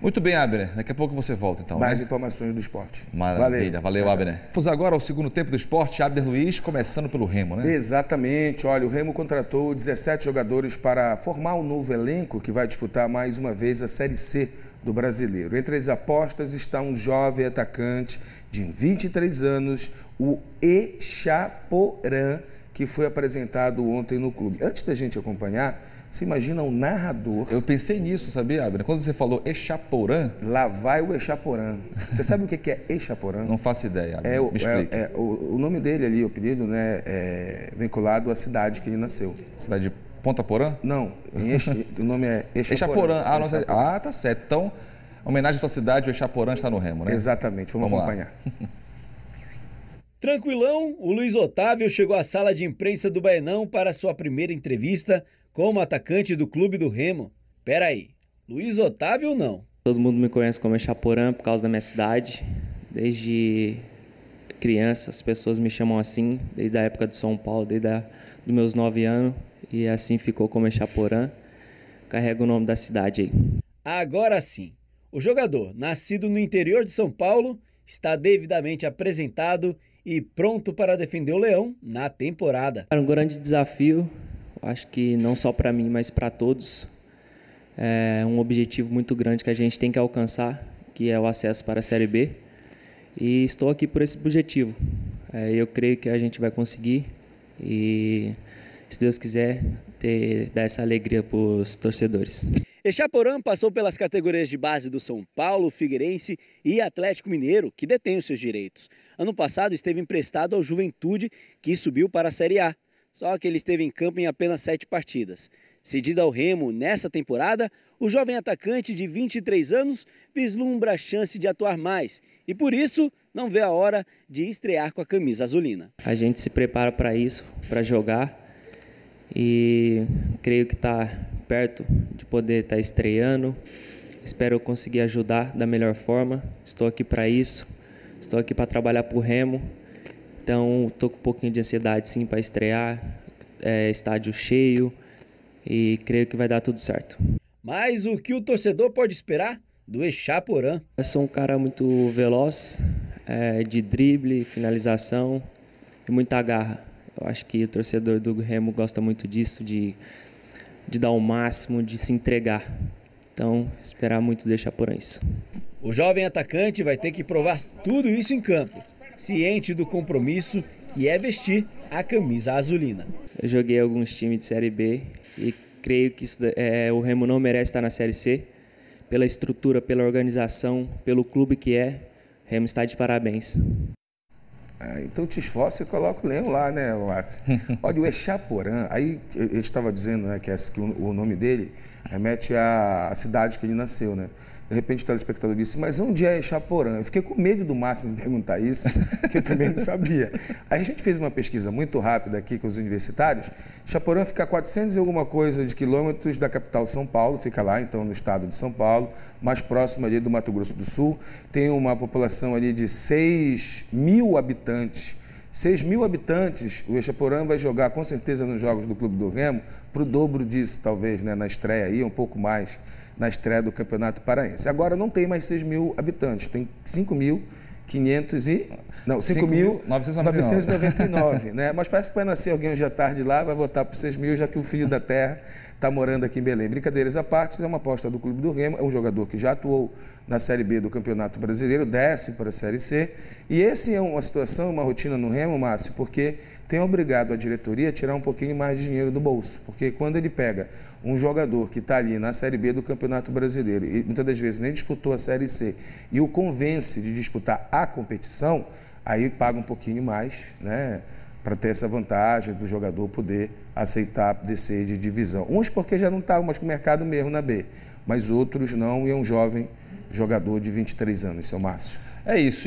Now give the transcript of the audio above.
Muito bem, Abner. Daqui a pouco você volta, então. Mais né? informações do esporte. Maravilha. Valeu, Valeu Abner. Vamos agora ao segundo tempo do esporte. Abner Luiz, começando pelo Remo, né? Exatamente. Olha, o Remo contratou 17 jogadores para formar um novo elenco que vai disputar mais uma vez a Série C do Brasileiro. Entre as apostas está um jovem atacante de 23 anos, o Echaporã, que foi apresentado ontem no clube. Antes da gente acompanhar, você imagina um narrador. Eu pensei nisso, sabia, Abner? Quando você falou Echaporã, Lá vai o Echaporã. Você sabe o que é Echaporã? não faço ideia, Abner. É, o, Me é, é, o, o nome dele ali, o apelido, né, é vinculado à cidade que ele nasceu. Cidade de Ponta Porã? Não, Eche- o nome é Echaporã. Echaporã. Ah, ah, tá certo. Então, homenagem à sua cidade, o Echaporã está no Remo, né? Exatamente, vamos, Vamos lá. Tranquilão, o Luiz Otávio chegou à sala de imprensa do Baenão para sua primeira entrevista como atacante do clube do Remo. Pera aí, Luiz Otávio ou não? Todo mundo me conhece como Echaporã por causa da minha cidade. Desde criança as pessoas me chamam assim, desde a época de São Paulo, desde a, dos meus nove anos. E assim ficou como Echaporã. Carrega o nome da cidade aí. Agora sim, o jogador, nascido no interior de São Paulo, está devidamente apresentado e pronto para defender o Leão na temporada. Era um grande desafio, acho que não só para mim, mas para todos. É um objetivo muito grande que a gente tem que alcançar, que é o acesso para a Série B. E estou aqui por esse objetivo. É, eu creio que a gente vai conseguir e, se Deus quiser, ter, dar essa alegria para os torcedores. Echaporã passou pelas categorias de base do São Paulo, Figueirense e Atlético Mineiro, que detém os seus direitos. Ano passado esteve emprestado ao Juventude, que subiu para a Série A. Só que ele esteve em campo em apenas sete partidas. Cedido ao Remo nessa temporada, o jovem atacante de 23 anos vislumbra a chance de atuar mais e, por isso, não vê a hora de estrear com a camisa azulina. A gente se prepara para isso, para jogar e creio que está perto de poder estar estreando. Espero conseguir ajudar da melhor forma. Estou aqui para isso. Estou aqui para trabalhar para o Remo. Então, estou com um pouquinho de ansiedade sim para estrear. É, estádio cheio e creio que vai dar tudo certo. Mas o que o torcedor pode esperar do Echaporã? Eu sou um cara muito veloz, é, de drible, finalização e muita garra. Eu acho que o torcedor do Remo gosta muito disso, de, de dar o máximo, de se entregar. Então, esperar muito deixar por isso. O jovem atacante vai ter que provar tudo isso em campo, ciente do compromisso que é vestir a camisa azulina. Eu joguei alguns times de Série B e creio que isso, é, o Remo não merece estar na Série C. Pela estrutura, pela organização, pelo clube que é, o Remo está de parabéns. Ah, então te esforça e coloca o leão lá, né, Márcio? Olha, o Echaporã, aí eu estava dizendo né, que, esse, que o, o nome dele remete à, à cidade que ele nasceu, né? De repente o telespectador disse, mas onde é Echaporã? Eu fiquei com medo do Márcio me perguntar isso, que eu também não sabia. Aí a gente fez uma pesquisa muito rápida aqui com os universitários. Echaporã fica a 400 e alguma coisa de quilômetros da capital São Paulo, fica lá então no estado de São Paulo, mais próximo ali do Mato Grosso do Sul. Tem uma população ali de 6 mil habitantes. 6 mil habitantes, o Echaporã vai jogar com certeza nos jogos do Clube do Remo, para o dobro disso, talvez, né, na estreia aí, um pouco mais na estreia do Campeonato Paraense. Agora não tem mais 6 mil habitantes, tem 5.500 e... Não, 5.999, né? Mas parece que vai nascer alguém hoje à tarde lá, vai votar por 6 mil, já que o filho da terra está morando aqui em Belém. Brincadeiras à parte, é uma aposta do Clube do Remo, é um jogador que já atuou na Série B do Campeonato Brasileiro, desce para a Série C. E esse é uma situação, uma rotina no Remo, Márcio, porque tem obrigado a diretoria a tirar um pouquinho mais de dinheiro do bolso. Porque quando ele pega um jogador que está ali na Série B do Campeonato Brasileiro e muitas das vezes nem disputou a Série C e o convence de disputar a competição, aí paga um pouquinho mais, né? para ter essa vantagem do jogador poder aceitar descer de divisão. Uns porque já não estavam mais com o mercado mesmo na B, mas outros não, e é um jovem jogador de 23 anos, seu Márcio. É isso.